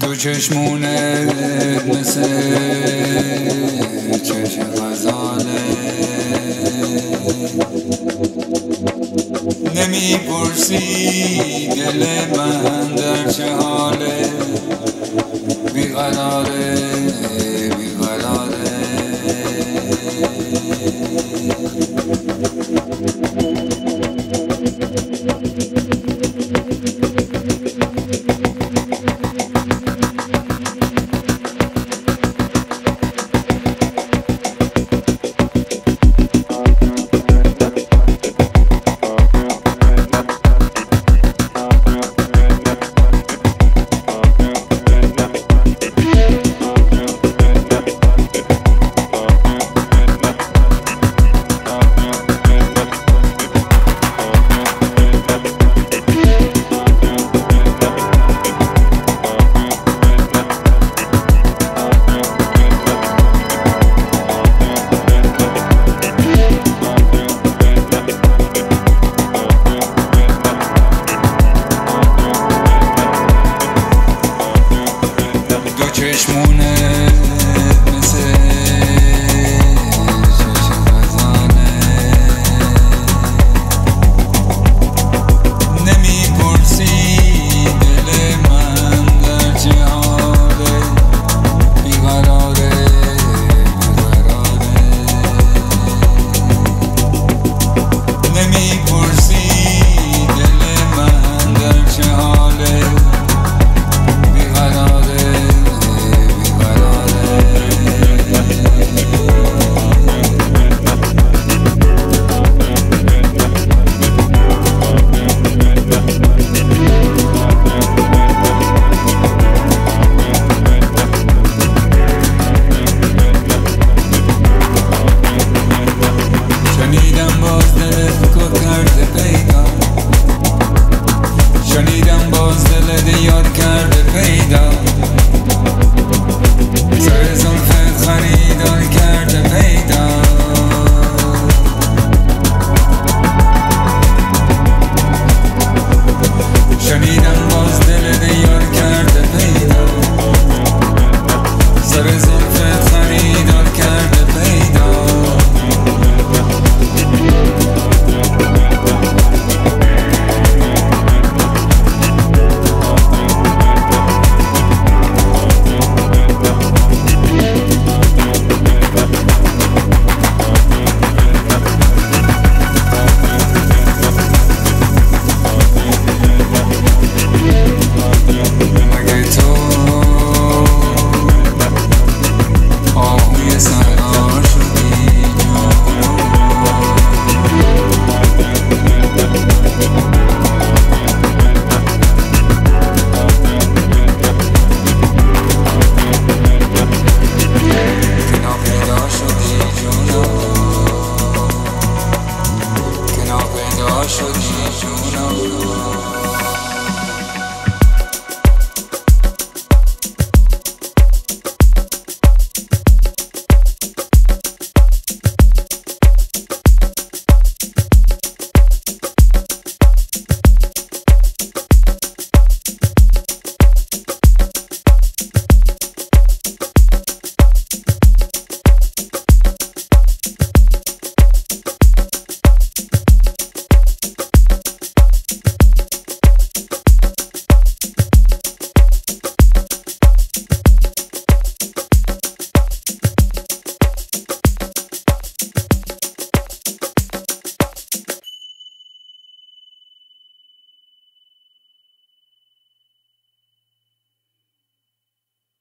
تو چشمونه مثل چش غزاله. نمی‌پرسی دل من در چه حاله؟ بیقراره. عاشق شجون الله